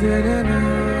Da-da-da.